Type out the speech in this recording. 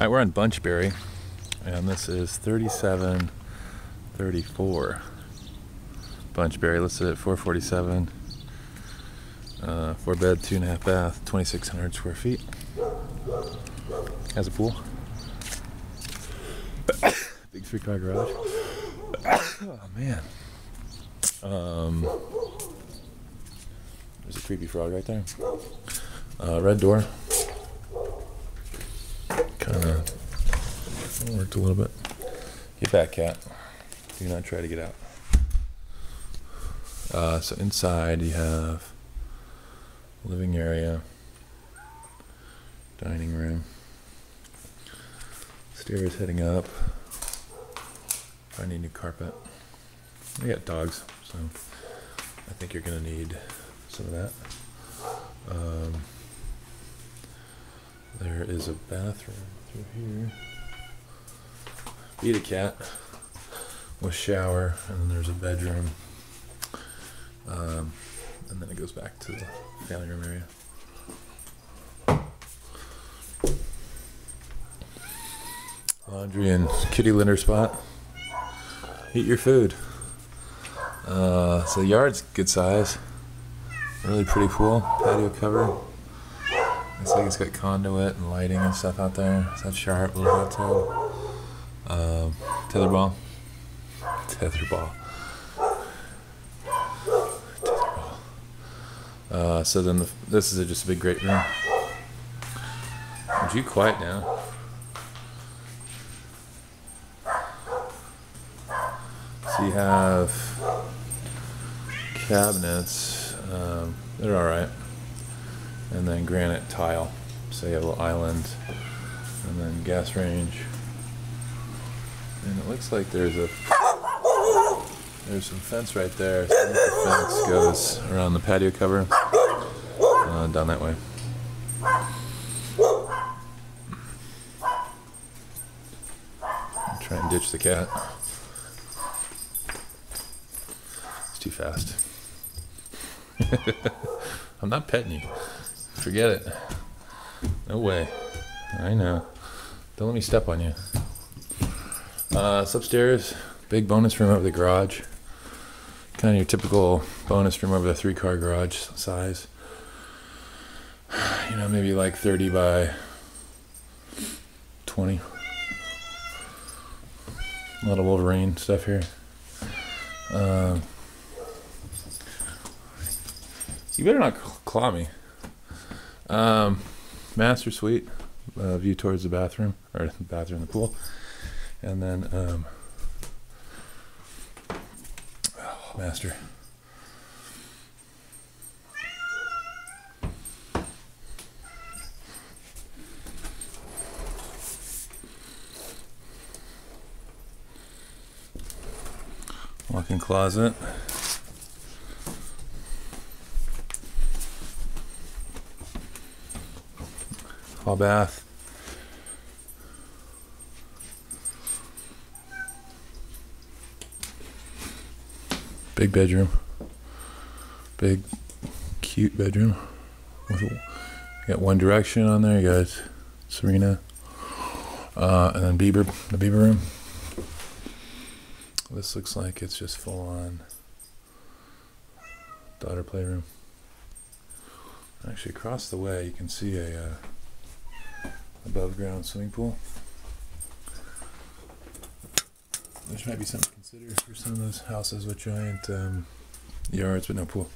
right, we're on Bunchberry, and this is 3734 Bunchberry listed at 447. Uh, four bed, two and a half bath, 2,600 square feet. Has a pool. Big three car garage. oh man. Um, there's a creepy frog right there. Uh, red door. Kind of worked a little bit. Get back, cat. Do not try to get out. Uh, so inside you have living area, dining room, stairs heading up. I need new carpet. I got dogs, so I think you're gonna need some of that. Um, there is a bathroom through here. Beat a cat with shower, and then there's a bedroom. Um, and then it goes back to the family room area. Laundry and kitty litter spot. Eat your food. Uh, so the yard's good size. Really pretty pool. Patio cover. Looks like it's got conduit and lighting and stuff out there. It's that sharp little hot tub. Um, tetherball. Tetherball. Uh, so then the, this is just a big great room. Would you quiet down? So you have cabinets. Um, they're all right, and then granite tile. So you have a little island, and then gas range. And it looks like there's a there's some fence right there. So the fence goes around the patio cover uh, down that way. Try and ditch the cat. It's too fast. I'm not petting you. Forget it. No way. I know. Don't let me step on you. Uh, it's upstairs. Big bonus room over the garage. Kind of your typical bonus room over the three car garage size. You know, maybe like 30 by 20. A lot of Wolverine stuff here. Um, you better not claw me. Um, master suite, uh, view towards the bathroom, or the bathroom, the pool. And then, um, oh, master. Walk-in closet. Hall bath. Big bedroom. Big, cute bedroom. You got One Direction on there. You got Serena. Uh, and then Bieber, the Bieber room. This looks like it's just full on daughter playroom. Actually, across the way, you can see a uh, above ground swimming pool. Which might be something to consider for some of those houses with giant um, yards but no pool.